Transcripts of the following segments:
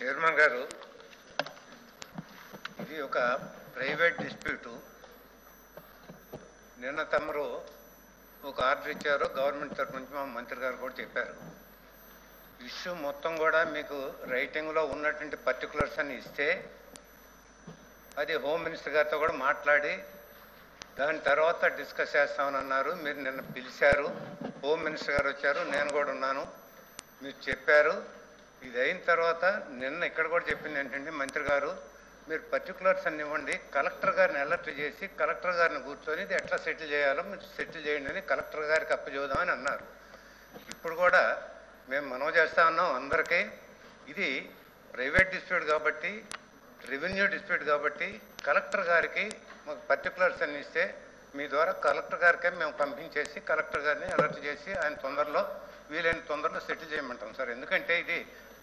Chairman గారు ఇది ఒక ప్రైవేట్ డిస్ప్యూటు. నిన్న తమరు ఒక ఆర్డర్ ఇచ్చారు గవర్నమెంట్ తరఫు నుంచి మా మంత్రి గారు కూడా చెప్పారు. ఇష్యూ మొత్తం కూడా మీకు రైటింగ్లో ఉన్నటువంటి పర్టికులర్స్ అని ఇస్తే అది హోమ్ మినిస్టర్ గారితో కూడా మాట్లాడి దాని తర్వాత డిస్కస్ చేస్తామని అన్నారు మీరు నిన్న పిలిచారు హోమ్ మినిస్టర్ గారు వచ్చారు నేను కూడా ఉన్నాను. మీరు చెప్పారు ఇది అయిన తర్వాత నిన్న ఇక్కడ కూడా చెప్పింది ఏంటంటే మంత్రి గారు మీరు పర్టికులర్స్ అన్ని ఇవ్వండి. కలెక్టర్ గారిని అలర్ట్ చేసి కలెక్టర్ గారిని కూర్చొని ఇది ఎట్లా సెటిల్ చేయాలో మీరు సెటిల్ చేయండి అని కలెక్టర్ గారికి అప్పచెబుదామని అన్నారు. ఇప్పుడు కూడా మేము మనవి చేస్తా ఉన్నాం అందరికీ. ఇది ప్రైవేట్ డిస్ప్యూట్ కాబట్టి రెవెన్యూ డిస్ప్యూట్ కాబట్టి కలెక్టర్ గారికి మాకు పర్టికులర్స్ అన్ని ఇస్తే మీ ద్వారా కలెక్టర్ గారికే మేము పంపించేసి కలెక్టర్ గారిని అలర్ట్ చేసి ఆయన తొందరలో వీలైన తొందరలో సెటిల్ చేయమంటాం సార్. ఎందుకంటే ఇది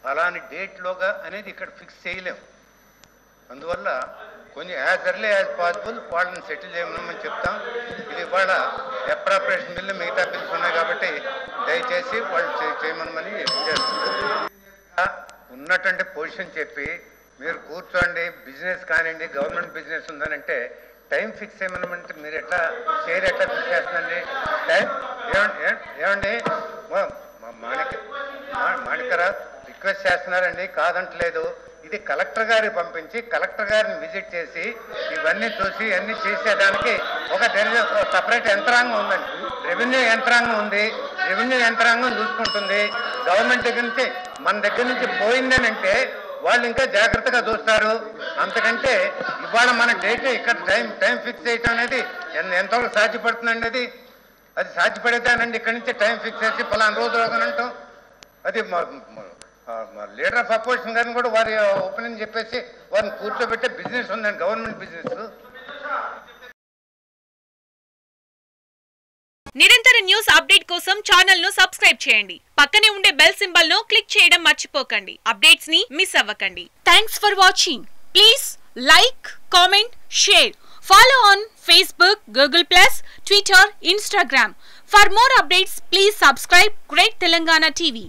అలాని డేట్లోగా అనేది ఇక్కడ ఫిక్స్ చేయలేము. అందువల్ల కొంచెం యాజ్ ఎర్లీ యాజ్ పాసిబుల్ వాళ్ళని సెటిల్ చేయమని చెప్తాం. ఇది వాళ్ళ అప్రాపరేషన్ బిల్లు మిగతా బిల్స్ ఉన్నాయి కాబట్టి దయచేసి వాళ్ళు చే- చేయమనమని ఉన్నటువంటి పొజిషన్ చెప్పి మీరు కూర్చోండి బిజినెస్ కానివ్వండి గవర్నమెంట్ బిజినెస్ ఉందనంటే టైం ఫిక్స్ చేయమనమంటే మీరు ఎట్లా షేర్ ఎట్లా ఫిక్స్ చేస్తుందండి టైం ఏమండి ఏమండి? మా- మాణిక మా- రిక్వెస్ట్ చేస్తున్నారండి కాదంటలేదు. ఇది కలెక్టర్ గారికి పంపించి కలెక్టర్ గారిని విజిట్ చేసి ఇవన్నీ చూసి అన్ని చేసేదానికి ఒక సపరేట్ యంత్రాంగం ఉందండి. రెవెన్యూ యంత్రాంగం ఉంది. రెవెన్యూ యంత్రాంగం చూసుకుంటుంది. గవర్నమెంట్ దగ్గర నుంచి మన దగ్గర నుంచి పోయిందని అంటే వాళ్ళు ఇంకా జాగ్రత్తగా చూస్తారు. అంతకంటే ఇవాళ మన డేట్ ఇక్కడ టైం టైం ఫిక్స్ చేయటం అనేది ఎంతవరకు సాధ్యపడుతుందండి అది అది సాధ్యపడేదానండి. ఇక్కడి నుంచి టైం ఫిక్స్ చేసి పలానా రోజు అంటాం అది లీడర్ ఆఫ్ అపోజిషన్ గారిని కూడా వారి ఒపీనియన్ చెప్పేసి వారిని కూర్చోబెట్టే బిజినెస్ ఉందండి గవర్నమెంట్ బిజినెస్. నిరంతర న్యూస్ అప్డేట్ కోసం ఛానల్ను సబ్స్క్రైబ్ చేయండి. పక్కనే ఉండే బెల్ సింబల్ను క్లిక్ చేయడం మర్చిపోకండి. అప్డేట్స్ని మిస్ అవ్వకండి. Thanks for watching please like comment share follow on Facebook Google plus Twitter Instagram for more updates please subscribe great Telangana TV